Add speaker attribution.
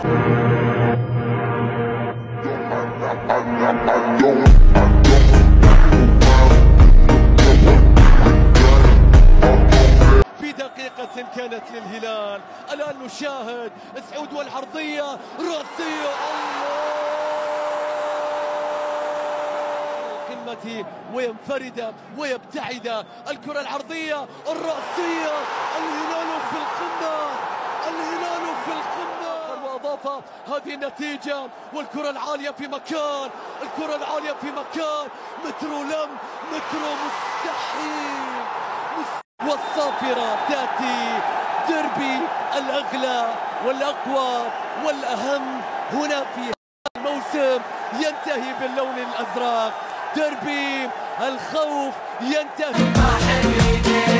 Speaker 1: بدقيقة كانت للهلال. الآن نشاهد سعود والعرضية. رأسية الله. قمة وينفرد ويبتعد. الكرة العرضية الرأسية. الهلال في القمة الهلال في القمة وأضاف هذه النتيجة. والكرة العالية في مكان. الكرة العالية في مكان. مترو لم. مترو مستحيل. والصافرة تأتي. دربي الأغلى والأقوى والأهم هنا في الموسم. ينتهي باللون الأزرق. دربي الخوف ينتهي.